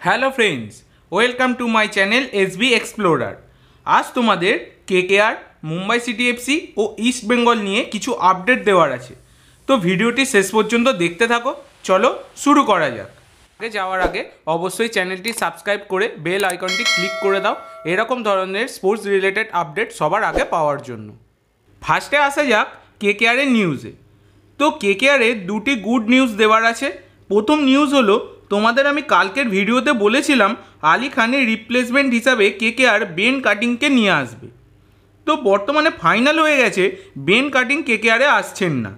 Hello friends, welcome to my channel SB explorer. আজ তোমাদের KKR, Mumbai city FC ও east Bengal নিয়ে কিছু আপডেট দেওয়ার আছে। তো ভিডিওটি শেষ পর্যন্ত দেখতে থাকো, চলো শুরু করা যাক। আগে যাওয়ার আগে অবশ্যই চ্যানেলটি সাবস্ক্রাইব করে বেল আইকনটি ক্লিক করে দাও, এরকম ধরনের স্পোর্টস রিলেটেড আপডেট সবার আগে পাওয়ার জন্য। ফার্স্টে আসা যাক কেকেআরের নিউজে। তো কেকেআরে দুটি গুড নিউজ দেওয়ার আছে। প্রথম নিউজ হলো তোমাদের আমি কালকের ভিডিওতে বলেছিলাম আলি খানের রিপ্লেসমেন্ট হিসাবে কে কে আর বেন কাটিংকে নিয়ে আসবে। তো বর্তমানে ফাইনাল হয়ে গেছে বেন কাটিং কেকেআরে আসছেন না।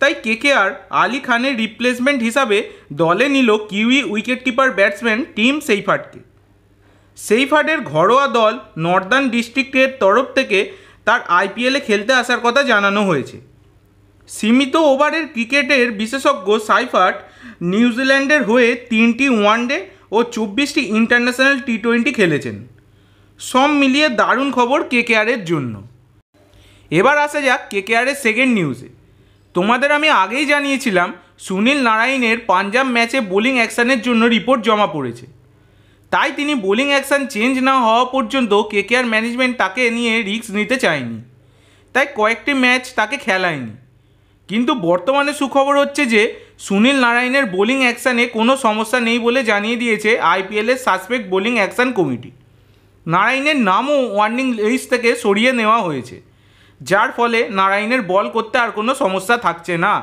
তাই কেকেআর আলি খানের রিপ্লেসমেন্ট হিসাবে দলে নিল Kiwi wicket keeper batsman Tim সেইফার্টকে সেইফার্টের ঘরোয়া দল নর্দার্ন ডিস্ট্রিক্টের তরফ থেকে তার আইপিএলে খেলতে আসার কথা জানানো হয়েছে। সীমিত ওভারের ক্রিকেটের বিশেষজ্ঞ সাইফার্ট নিউজিল্যান্ডের হয়ে তিনটি ওয়ানডে ও চব্বিশটি ইন্টারন্যাশনাল টি টোয়েন্টি খেলেছেন। সব মিলিয়ে দারুণ খবর কেকেআরের জন্য। এবার আসা যাক কেকেআরের সেকেন্ড নিউজে তোমাদের আমি আগেই জানিয়েছিলাম, সুনীল নারায়ণের পাঞ্জাব ম্যাচে বোলিং অ্যাকশানের জন্য রিপোর্ট জমা পড়েছে। তাই তিনি বোলিং অ্যাকশান চেঞ্জ না হওয়া পর্যন্ত কেকেআর ম্যানেজমেন্ট তাকে নিয়ে রিস্ক নিতে চায়নি। তাই কয়েকটি ম্যাচ তাকে খেলায়নি। কিন্তু বর্তমানে সুখবর হচ্ছে যে সুনীল নারায়ণের বোলিং অ্যাকশানে কোনো সমস্যা নেই বলে জানিয়ে দিয়েছে আইপিএলের সাসপেক্ট বোলিং অ্যাকশান কমিটি। নারায়ণের নামও ওয়ার্নিং লিস্ট থেকে সরিয়ে নেওয়া হয়েছে। যার ফলে নারায়ণের বল করতে আর কোনো সমস্যা থাকছে না।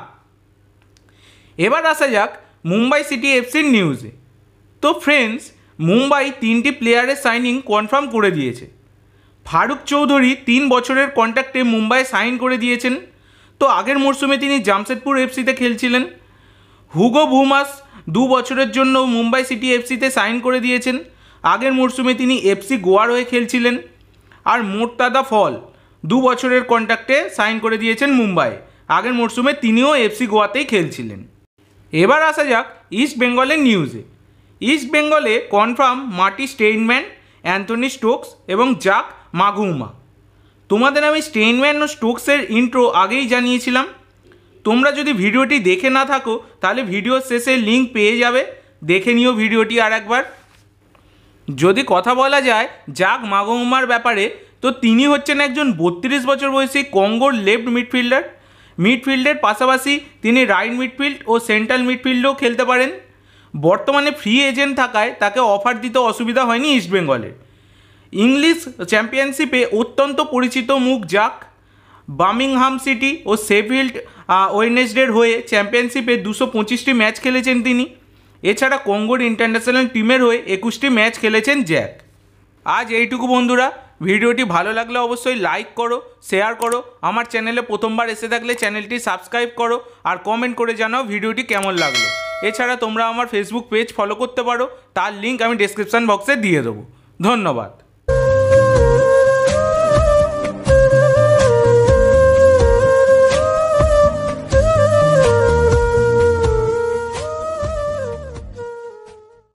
এবার আসা যাক মুম্বাই সিটি এফসির নিউজে। তো ফ্রেন্ডস, মুম্বাই তিনটি প্লেয়ারের সাইনিং কনফার্ম করে দিয়েছে। ফারুক চৌধুরী তিন বছরের কন্ট্রাক্টে মুম্বাই সাইন করে দিয়েছেন তো আগের মরশুমে তিনি জামশেদপুর এফসিতে খেলছিলেন। হুগো ভুমাস দু বছরের জন্য মুম্বাই সিটি এফসিতে সাইন করে দিয়েছেন। আগের মরশুমে তিনি এফসি গোয়ার হয়ে খেলছিলেন। আর মোর্তাদা ফল দু বছরের কন্ট্রাক্টে সাইন করে দিয়েছেন মুম্বাই। আগের মরশুমে তিনিও এফসি গোয়াতেই খেলছিলেন। এবার আসা যাক ইস্ট বেঙ্গলের নিউজে। ইস্ট বেঙ্গলে confirm Marty Steinman, Anthony Stokes এবং জাক মাগুমা। তোমাদের আমি স্টেইনম্যান ও স্টোকসের ইন্ট্রো আগেই জানিয়েছিলাম। তোমরা যদি ভিডিওটি দেখে না থাকো, তাহলে ভিডিও শেষে লিঙ্ক পেয়ে যাবে। দেখে নিও ভিডিওটি আর একবার যদি কথা বলা যায় জাক মাগুমার ব্যাপারে, তো তিনি হচ্ছেন একজন বত্রিশ বছর বয়সী কঙ্গোর লেফট মিডফিল্ডার মিডফিল্ডের পাশাপাশি তিনি রাইট মিডফিল্ড ও সেন্ট্রাল মিডফিল্ডেও খেলতে পারেন। বর্তমানে ফ্রি এজেন্ট থাকায় তাকে অফার দিতে অসুবিধা হয়নি ইস্টবেঙ্গলের ইংলিশ চ্যাম্পিয়নশিপে অত্যন্ত পরিচিত মুখ যাক। বার্মিংহাম সিটি ও সেফিল্ড ওয়েনেসডের হয়ে চ্যাম্পিয়নশিপে দুশো পঁচিশটি ম্যাচ খেলেছেন তিনি। এছাড়া কঙ্গোর ইন্টারন্যাশনাল টিমের হয়ে একুশটি ম্যাচ খেলেছেন জ্যাক। আজ এইটুকু বন্ধুরা। ভিডিওটি ভালো লাগলে অবশ্যই লাইক করো, শেয়ার করো, আমার চ্যানেলে প্রথমবার এসে থাকলে চ্যানেলটি সাবস্ক্রাইব করো আর কমেন্ট করে জানাও ভিডিওটি কেমন লাগল। এছাড়া তোমরা আমার ফেসবুক পেজ ফলো করতে পারো, তার লিঙ্ক আমি ডেসক্রিপশান বক্সে দিয়ে দেবো। ধন্যবাদ।